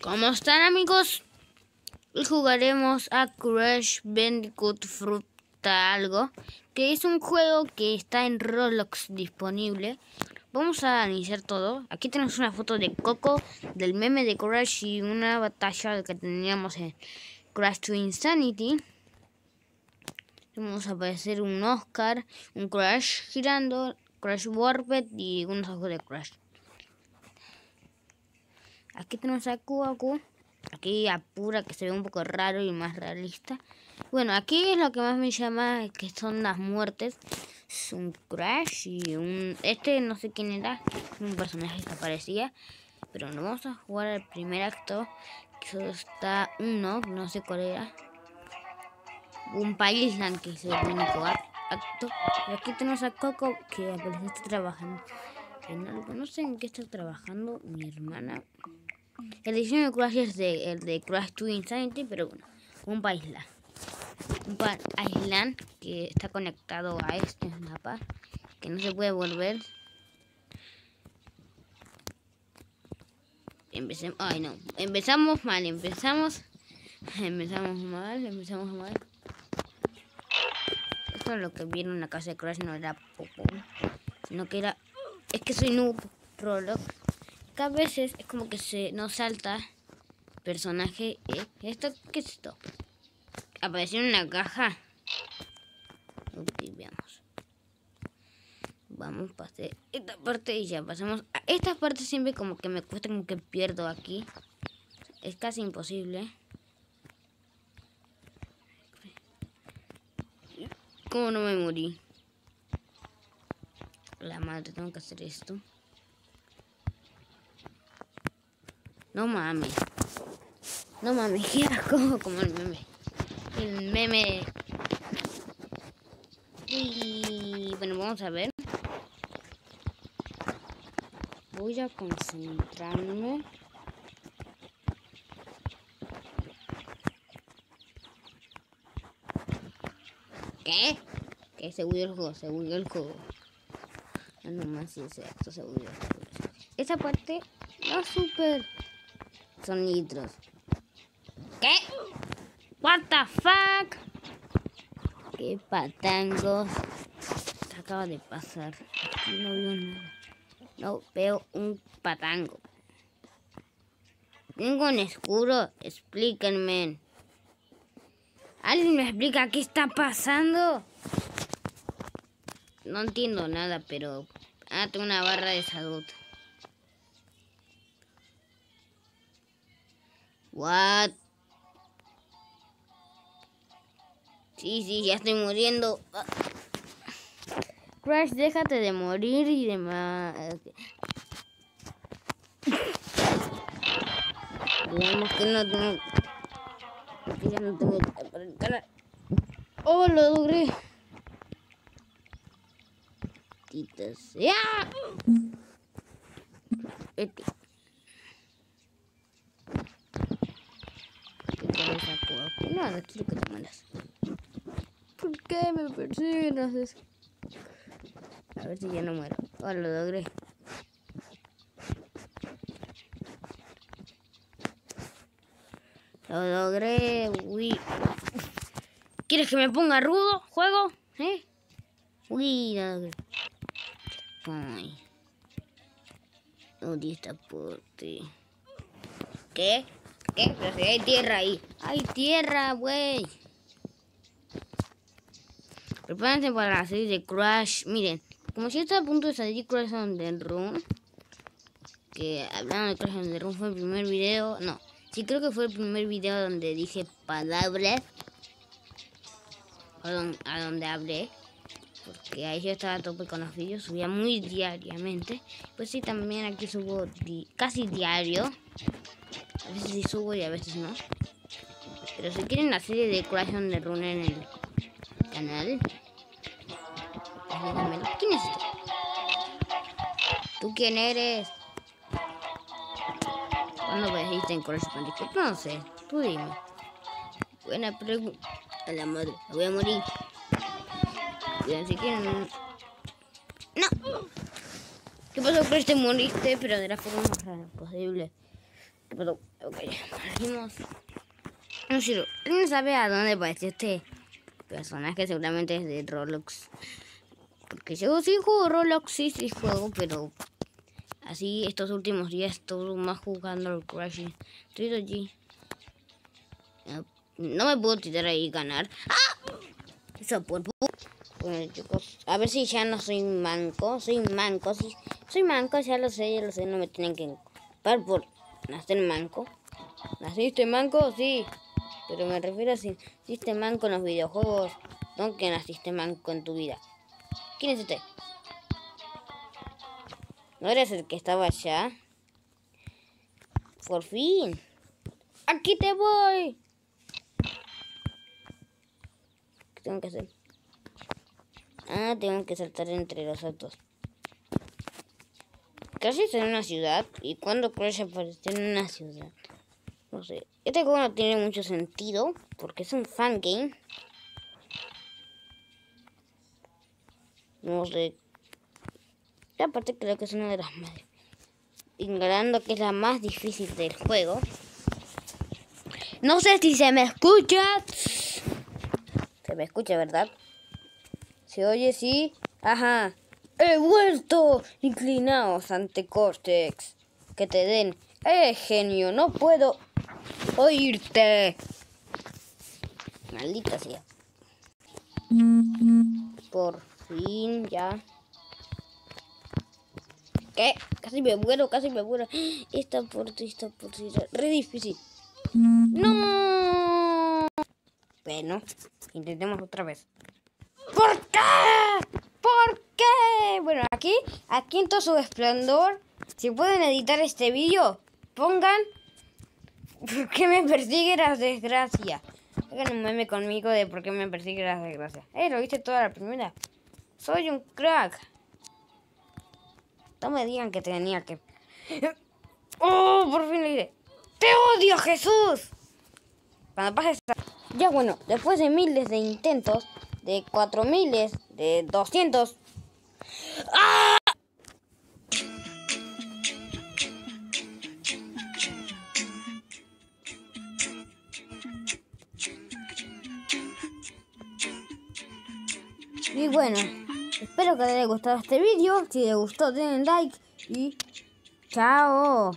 ¿Cómo están amigos? Hoy jugaremos a Crash Bandicoot Fruta algo, que es un juego que está en Roblox disponible. Vamos a iniciar todo. Aquí tenemos una foto de Coco, del meme de Crash y una batalla que teníamos en Crash to Insanity. Vamos a aparecer un Oscar, un Crash girando, Crash Warped y unos ojos de Crash. Aquí tenemos a Kuaku. Aquí apura que se ve un poco raro y más realista. Bueno, aquí es lo que más me llama que son las muertes. Es un Crash y un... Este no sé quién era. Un personaje que aparecía. Pero no vamos a jugar al primer acto. Que solo está uno, no sé cuál era. Un país que es el único aquí tenemos a Coco que está trabajando en algo. No sé en qué está trabajando mi hermana. El diseño de Crash es de, el de Crash 2 Insanity, pero bueno, un Island. Un Island que está conectado a este mapa, que no se puede volver. Empecemos, ay no, empezamos mal, empezamos, empezamos mal, empezamos mal. Esto es lo que vieron en la casa de Crash, no era poco, sino que era, es que soy noob, Roblox a veces es como que se nos salta personaje. ¿eh? ¿Esto qué es esto? Apareció en una caja. Ok, veamos. Vamos, pasé esta parte y ya pasamos. A esta parte siempre como que me cuesta como que pierdo aquí. Es casi imposible. ¿Cómo no me morí? La madre, tengo que hacer esto. No mames. No mames, qué asco como el meme. El meme. Y bueno, vamos a ver. Voy a concentrarme. ¿Qué? Que se huyó el juego, se huyó el juego. No, más si es esto, se huyó. Esa parte no super son nitros. ¿Qué? What the fuck? ¿Qué patangos? acaba de pasar. Aquí no veo nada. No veo un patango. Tengo un escudo. Explíquenme. ¿Alguien me explica qué está pasando? No entiendo nada, pero... Ah, tengo una barra de salud. What? Sí, sí, ya estoy muriendo. Crash, déjate de morir y de más. Digamos que no tengo. Ya no tengo que ¡Oh, lo logré! Tita sea. Este. No, no quiero que te mandas. ¿Por qué me persigues? A ver si ya no muero. Oh, lo logré. Lo logré, uy. ¿Quieres que me ponga rudo? ¿Juego? ¿Eh? Uy, lo logré. Ay. Odio esta ti. ¿Qué? ¿Qué? Pero si hay tierra ahí. Hay tierra, güey. Prepárense para serie de Crash. Miren, como si está a punto de salir Crash on the Run. Que hablando de Crash on the Run fue el primer video. No, sí creo que fue el primer video donde dije palabras. A donde hablé. Porque ahí yo estaba a tope con los vídeos. Subía muy diariamente. Pues sí, también aquí subo casi diario. A veces sí subo y a veces no. Pero si quieren la serie de Crash on the Run en el canal, ¿Quién es este? ¿Tú quién eres? ¿Cuándo dijiste en Crash Bandicoot? No sé, tú dime. Buena pregunta. A la madre, voy a morir. Bien, si quieren... ¡No! ¿Qué pasó, Crash? Te moriste, pero de la forma más rara posible. ¿Qué pasó? Ok, partimos. No sé, no sabe a dónde apareció este personaje, seguramente es de Roblox. Porque yo sí juego Roblox, sí, sí juego, pero así estos últimos días estuve más jugando al Crash. Estoy allí. No me puedo tirar ahí y ganar. ¡Ah! Eso por... Bueno, chicos, a ver si ya no soy manco. Soy manco, sí. Soy manco, ya lo sé, ya lo sé. No me tienen que parar por nacer manco. ¿Naciste manco? Sí. Pero me refiero a si naciste manco en los videojuegos. No que naciste manco en tu vida. ¿Quién es este? ¿No eres el que estaba allá? Por fin. Aquí te voy. ¿Qué tengo que hacer? Ah, tengo que saltar entre los autos. Casi está en una ciudad. ¿Y cuando Crash apareció en una ciudad? No sé. Este juego no tiene mucho sentido. Porque es un fan game. No sé. Aparte creo que es una de las más... Ignorando que es la más difícil del juego. No sé si se me escucha. Se me escucha, ¿verdad? Se oye, sí. Ajá. He vuelto. Inclinaos ante Cortex. Que te den. Eh, genio, no puedo oírte. Maldita sea. Por fin, ya. ¿Qué? Casi me muero, casi me muero. Esta parte, esta re difícil. ¡No! Bueno, intentemos otra vez. ¿Por qué? ¿Por qué? Bueno, aquí, aquí en todo su esplendor, si pueden editar este vídeo, pongan ¿Por qué me persigue la desgracia? Hagan un meme conmigo de por qué me persigue la desgracia. Eh, lo viste toda la primera. Soy un crack. No me digan que tenía que... ¡Oh! Por fin le diré. ¡Te odio, Jesús! Cuando pase esta... Ya bueno, después de miles de intentos, de cuatro miles, de doscientos... ¡Ah! Y bueno, espero que les haya gustado este vídeo. Si les gustó, denle like y chao.